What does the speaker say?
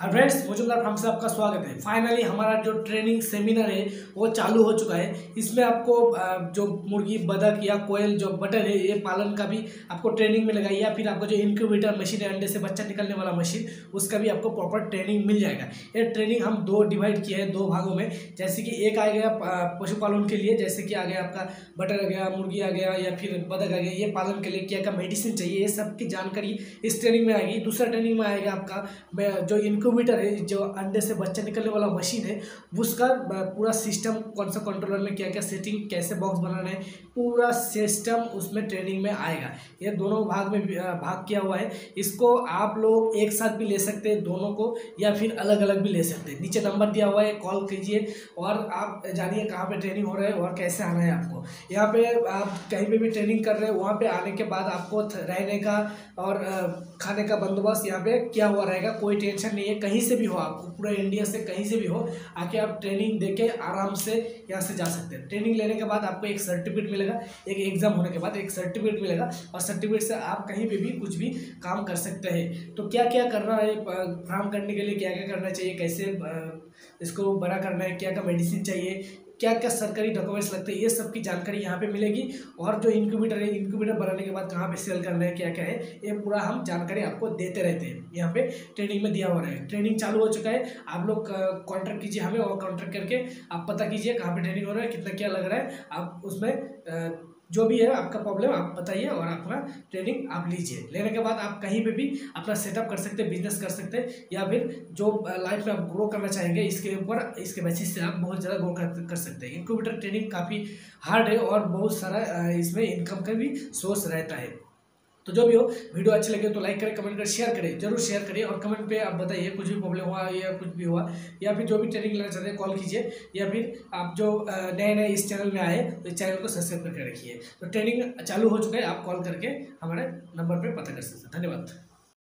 हाँ friends Mujumdar farm से आपका स्वागत है। फाइनली हमारा जो ट्रेनिंग सेमिनार है, वो चालू हो चुका है। इसमें आपको जो मुर्गी, बदक या कोयल, जो बटर है, ये पालन का भी आपको ट्रेनिंग मिलेगा या फिर आपको जो इंक्यूबेटर मशीन है, अंडे से बच्चा निकलने वाला मशीन उसका भी आपको प्रॉपर ट्रेनिंग मिल जाएगा। ये ट्रेनिंग हम दो डिवाइड किए हैं, दो भागों में। जैसे कि एक आ गया पशुपालन के लिए, जैसे कि आ गया आपका बटर आ गया, मुर्गी आ गया, या फिर बदक आ गया, ये पालन के लिए क्या क्या मेडिसिन चाहिए, ये सब की जानकारी इस ट्रेनिंग में आएगी। दूसरा ट्रेनिंग में आएगा आपका जो इनको इनक्यूबेटर है, जो अंडे से बच्चा निकलने वाला मशीन है, उसका पूरा सिस्टम कौन सा कंट्रोलर में क्या क्या सेटिंग कैसे बॉक्स बनाना है, पूरा सिस्टम उसमें ट्रेनिंग में आएगा। ये दोनों भाग में भाग किया हुआ है। इसको आप लोग एक साथ भी ले सकते हैं दोनों को, या फिर अलग अलग भी ले सकते हैं। नीचे नंबर दिया हुआ है कॉल कीजिए, और आप जानिए कहाँ पर ट्रेनिंग हो रहा है, और कैसे आना है आपको। यहाँ पे आप कहीं पर भी ट्रेनिंग कर रहे हैं, वहाँ पर आने के बाद आपको रहने का और खाने का बंदोबस्त यहाँ पे किया हुआ रहेगा, कोई टेंशन नहीं है। कहीं से भी हो आप, पूरा इंडिया से कहीं से भी हो, आके आप ट्रेनिंग दे के आराम से यहाँ से जा सकते हैं। ट्रेनिंग लेने के बाद आपको एक सर्टिफिकेट मिलेगा, एक एग्ज़ाम होने के बाद एक सर्टिफिकेट मिलेगा और सर्टिफिकेट से आप कहीं पर भी कुछ भी काम कर सकते हैं। तो क्या क्या करना है काम करने के लिए क्या क्या करना चाहिए, कैसे इसको बड़ा करना है क्या क्या मेडिसिन चाहिए क्या क्या सरकारी डॉक्यूमेंट्स लगते हैं, ये सब की जानकारी यहाँ पे मिलेगी। और जो इंक्यूबेटर है इंक्यूबेटर बनाने के बाद कहाँ पे सेल करना है क्या क्या है, ये पूरा हम जानकारी आपको देते रहते हैं। यहाँ पे ट्रेनिंग में दिया हुआ है। ट्रेनिंग चालू हो चुका है। आप लोग कॉन्ट्रैक्ट कीजिए हमें और कॉन्ट्रैक्ट करके आप पता कीजिए कहाँ पर ट्रेनिंग हो रहा है, कितना क्या लग रहा है। आप उसमें जो भी है आपका प्रॉब्लम आप बताइए और अपना ट्रेनिंग आप लीजिए। लेने के बाद आप कहीं पे भी अपना सेटअप कर सकते हैं बिज़नेस कर सकते हैं या फिर जो लाइफ में आप ग्रो करना चाहेंगे इसके ऊपर इसके बेसिस से आप बहुत ज़्यादा ग्रो कर, सकते हैं। इंक्यूबेटर ट्रेनिंग काफ़ी हार्ड है और बहुत सारा इसमें इनकम का भी सोर्स रहता है। तो जो भी हो, वीडियो अच्छी लगे तो लाइक करें कमेंट करें शेयर करें, ज़रूर शेयर करें और कमेंट पे आप बताइए कुछ भी प्रॉब्लम हुआ या कुछ भी हुआ, या फिर जो भी ट्रेनिंग लेना चाहते हैं कॉल कीजिए, या फिर आप जो नए नए इस चैनल में आए तो इस चैनल को सब्सक्राइब करके रखिए। तो ट्रेनिंग चालू हो चुका है, आप कॉल करके हमारे नंबर पर पता कर सकते हैं। धन्यवाद।